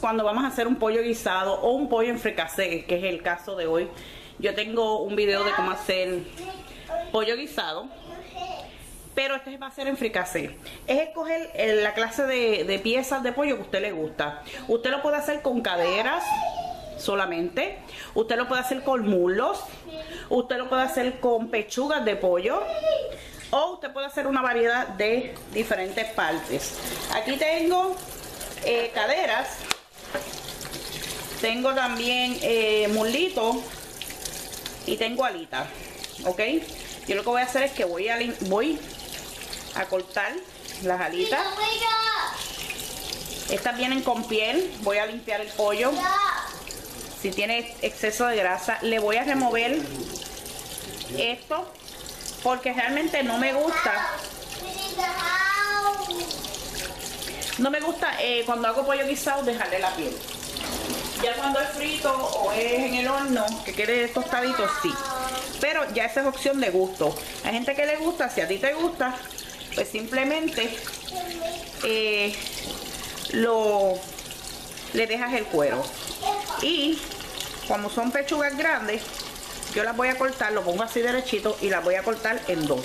cuando vamos a hacer un pollo guisado o un pollo en fricasé, que es el caso de hoy? Yo tengo un video de cómo hacer pollo guisado, pero este va a ser en fricasé. Es escoger la clase de, piezas de pollo que usted le gusta. Usted lo puede hacer con caderas solamente. Usted lo puede hacer con mulos. Usted lo puede hacer con pechugas de pollo. O usted puede hacer una variedad de diferentes partes. Aquí tengo eh, caderas. Tengo también eh, mulito. Y tengo alitas. ¿Ok? Yo lo que voy a hacer es que voy a, voy a cortar las alitas. Estas vienen con piel. Voy a limpiar el pollo. Si tiene exceso de grasa, le voy a remover esto porque realmente no me gusta. No me gusta eh, cuando hago pollo guisado dejarle la piel. Ya cuando es frito o es en el horno, que quede tostadito, sí. Pero ya esa es opción de gusto. Hay gente que le gusta, si a ti te gusta, pues simplemente eh, lo le dejas el cuero. Y como son pechugas grandes, yo las voy a cortar, lo pongo así derechito y las voy a cortar en dos.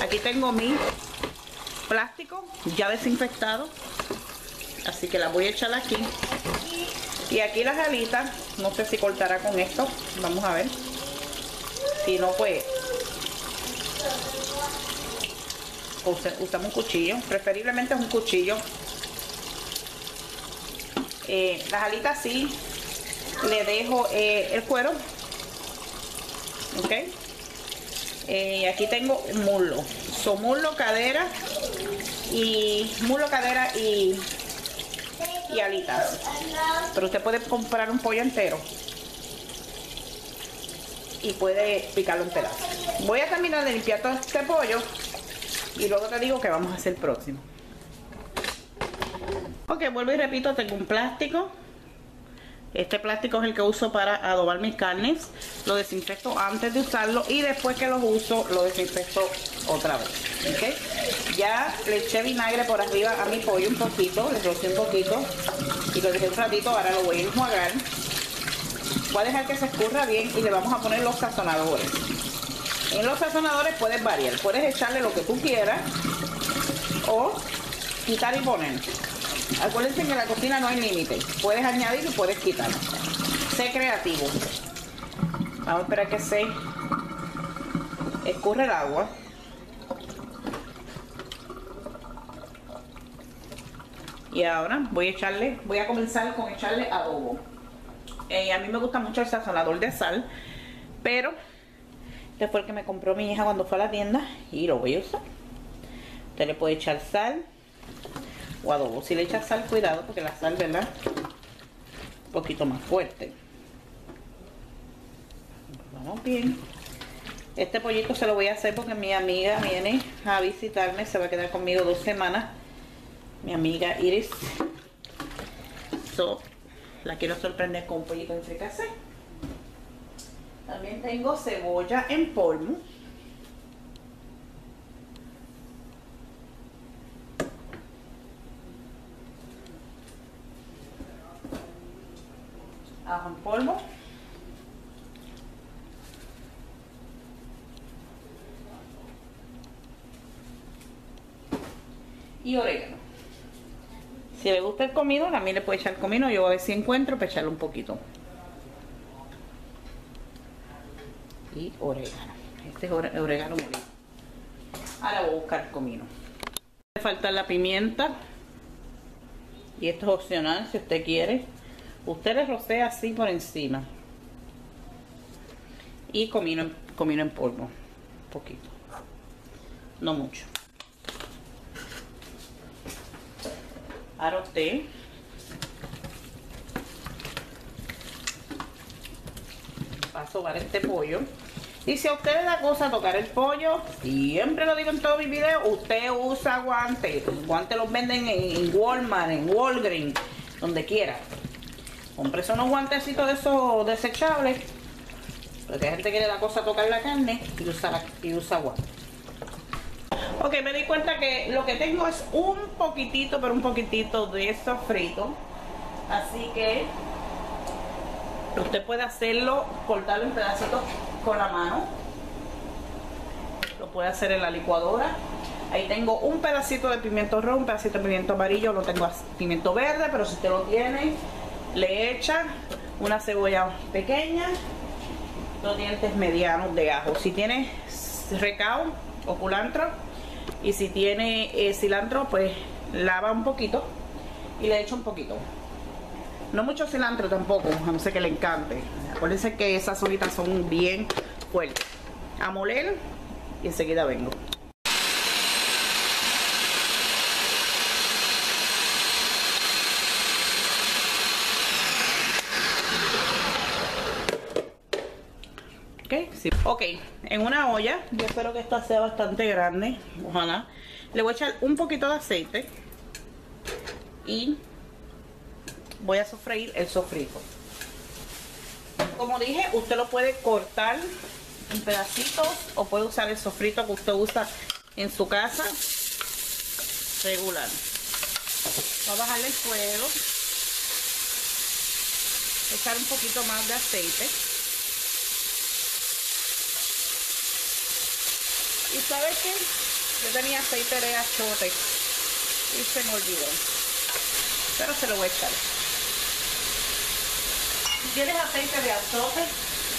Aquí tengo mi plástico ya desinfectado. Así que las voy a echar aquí. Y aquí las alitas, no sé si cortará con esto. Vamos a ver. Si no, pues usamos un cuchillo. Preferiblemente es un cuchillo. Eh, las alitas sí le dejo eh, el cuero ok eh, aquí tengo muslo son muslo cadera y muslo cadera y y alitas pero usted puede comprar un pollo entero y puede picarlo en pedazos. Voy a terminar de limpiar todo este pollo y luego te digo que vamos a hacer el próximo. Ok vuelvo y repito tengo un plástico este plástico es el que uso para adobar mis carnes. Lo desinfecto antes de usarlo y después que los uso lo desinfecto otra vez. Ya le eché vinagre por arriba a mi pollo un poquito, le rocié un poquito y lo dejé un ratito, ahora lo voy a enjuagar. Voy a dejar que se escurra bien y le vamos a poner los sazonadores. En los sazonadores puedes variar, puedes echarle lo que tú quieras o quitar y poner. Acuérdense que en la cocina no hay límite. Puedes añadir y puedes quitar. Sé creativo. Vamos a esperar que se escurre el agua. Y ahora voy a echarle, voy a comenzar con echarle adobo. Eh, a mí me gusta mucho el sazonador de sal, pero este fue el que me compró mi hija cuando fue a la tienda y lo voy a usar. Usted le puede echar sal, o adobo. Si le echas sal, cuidado porque la sal, ¿verdad? Un poquito más fuerte. Vamos bien. Este pollito se lo voy a hacer porque mi amiga viene a visitarme, se va a quedar conmigo dos semanas. Mi amiga Iris. So, la quiero sorprender con un pollito en fricase. También tengo cebolla en polvo. Ajo en polvo. Y orégano. Si le gusta el comino, también le puede echar comino. Yo a ver si encuentro para echarle un poquito. Y orégano. Este es orégano molido. Ahora voy a buscar comino. Le falta la pimienta. Y esto es opcional si usted quiere. Usted le rocea así por encima. Y comino, comino en polvo. Un poquito. No mucho. Ahora usted va a sobar este pollo. Y si a usted le da cosa tocar el pollo, siempre lo digo en todos mis videos, usted usa guantes. Guantes los venden en Walmart, en Walgreens, donde quiera. Compré unos guantecitos de esos desechables. Porque hay gente que le da cosa tocar la carne y usa, y usa guantes. Ok, me di cuenta que lo que tengo es un poquitito, pero un poquitito de sofrito. Así que usted puede hacerlo, cortarlo en pedacitos con la mano. Lo puede hacer en la licuadora. Ahí tengo un pedacito de pimiento rojo, un pedacito de pimiento amarillo, lo tengo pimiento verde, pero si usted lo tiene, le echa una cebolla pequeña, dos dientes medianos de ajo. Si tiene recao o culantro y si tiene eh, cilantro, pues lava un poquito y le echo un poquito. No mucho cilantro tampoco, a no ser que le encante. Acuérdense que esas hojitas son bien fuertes. A moler y enseguida vengo. Ok, en una olla, yo espero que esta sea bastante grande, ojalá. Le voy a echar un poquito de aceite y voy a sofreír el sofrito. Como dije, usted lo puede cortar en pedacitos o puede usar el sofrito que usted usa en su casa regular. Voy a bajarle el fuego, echar un poquito más de aceite. ¿Y sabe qué? Yo tenía aceite de achote y se me olvidó. Pero se lo voy a echar. ¿Tienes aceite de achote?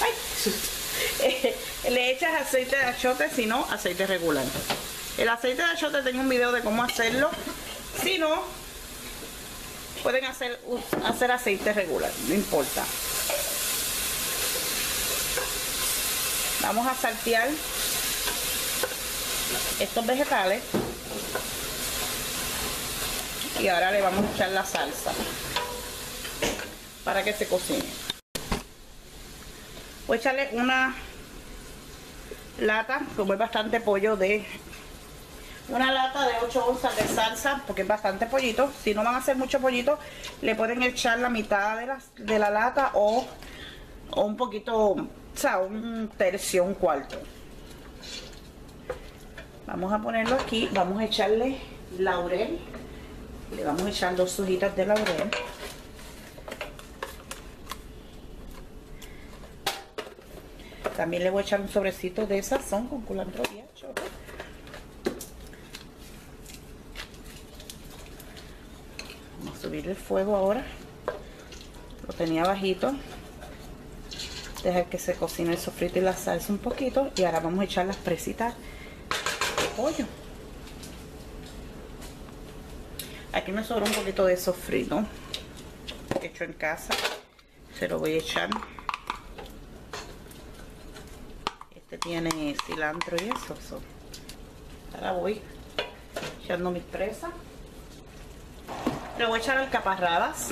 Ay, le echas aceite de achote, si no, aceite regular. El aceite de achote tengo un video de cómo hacerlo. Si no, pueden hacer, hacer aceite regular, no importa. Vamos a saltear estos vegetales. Y ahora le vamos a echar la salsa para que se cocine. Voy a echarle una lata como es bastante pollo de una lata de 8 onzas de salsa porque es bastante pollito. Si no van a hacer mucho pollito le pueden echar la mitad de la, de la lata o, o un poquito o sea un tercio un cuarto vamos a ponerlo aquí vamos a echarle laurel. Le vamos a echar dos hojitas de laurel. También le voy a echar un sobrecito de sazón con culantro y vamos a subir el fuego ahora. Lo tenía bajito. Dejar que se cocine el sofrito y la salsa un poquito. Y ahora vamos a echar las presitas pollo. Aquí me sobra un poquito de sofrito hecho en casa. Se lo voy a echar. Este tiene cilantro y eso. Ahora voy echando mis presas. Le voy a echar alcaparradas,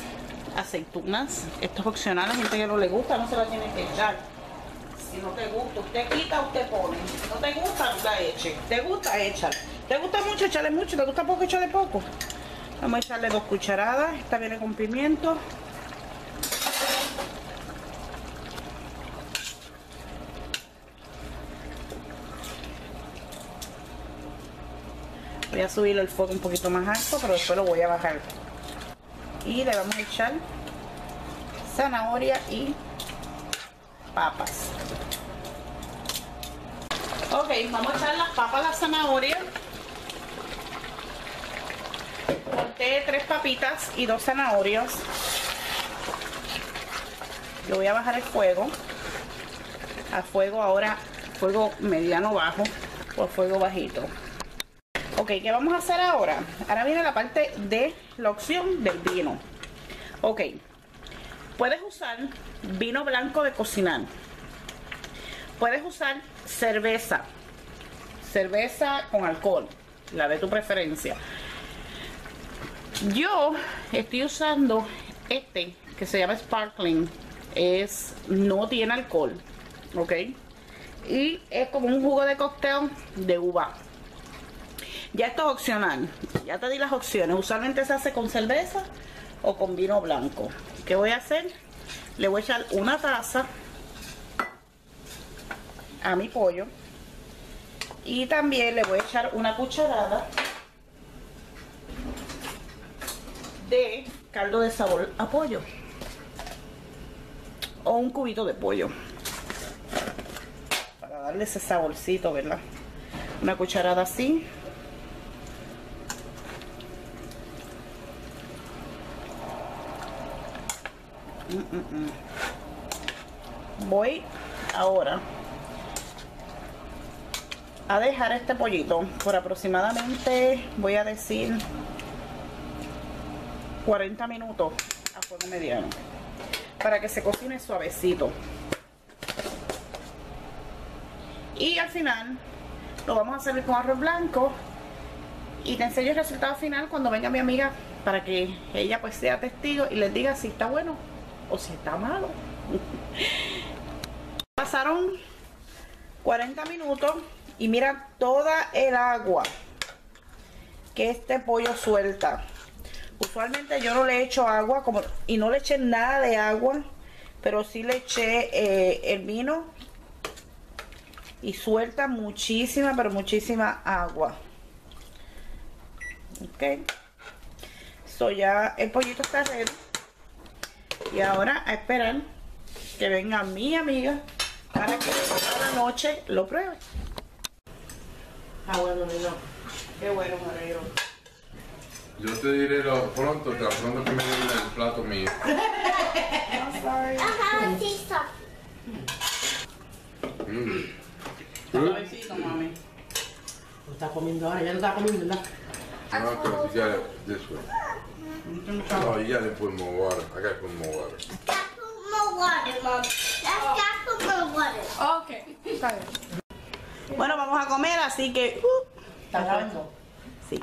aceitunas. Esto es opcional, a gente que no le gusta no se la tiene que echar si no te gusta, usted quita, usted pone. no te gusta, la eche. Te gusta, échale. Te gusta mucho, échale mucho. Te gusta poco, échale poco. Vamos a echarle dos cucharadas. Esta viene con pimiento. Voy a subir el fuego un poquito más alto, pero después lo voy a bajar. Y le vamos a echar zanahoria y papas. Ok, vamos a echar las papas, la zanahoria. Corté tres papitas y dos zanahorias. Yo voy a bajar el fuego. A fuego ahora, fuego mediano bajo o fuego bajito. Ok, ¿qué vamos a hacer ahora? Ahora viene la parte de la opción del vino. Ok, puedes usar vino blanco de cocinar. Puedes usar cerveza. Cerveza con alcohol. La de tu preferencia. Yo estoy usando este que se llama Sparkling. Es, no tiene alcohol. ¿Ok? Y es como un jugo de cóctel de uva. Ya esto es opcional. Ya te di las opciones. Usualmente se hace con cerveza o con vino blanco. ¿Qué voy a hacer? Le voy a echar una taza a mi pollo y también le voy a echar una cucharada de caldo de sabor a pollo. O un cubito de pollo. Para darle ese saborcito, ¿verdad? Una cucharada así. Mm, mm, mm. Voy ahora a dejar este pollito. Por aproximadamente, voy a decir, 40 minutos a fuego mediano para que se cocine suavecito. Y al final lo vamos a servir con arroz blanco y te enseño el resultado final cuando venga mi amiga para que ella pues sea testigo y les diga si está bueno o si está malo. Pasaron 40 minutos y mira toda el agua que este pollo suelta. Usualmente yo no le echo agua como y no le eché nada de agua pero sí le eché eh, el vino y suelta muchísima pero muchísima agua. Ok. So ya el pollito está ready y ahora a esperar que venga mi amiga para que la noche lo pruebe ah bueno no qué bueno Marero yo te diré lo pronto, tan pronto que me den el plato mío. Ajá. Mm. Suavecito, mami. Lo está comiendo ahora, ya lo está comiendo, ¿verdad? No, you got it this way. Oh, you got to put more water. I got to put more water. Put more water, Mom. Put more water. Ok, está bien. Bueno, vamos a comer, así que... uh, ¿Está grabando? sí.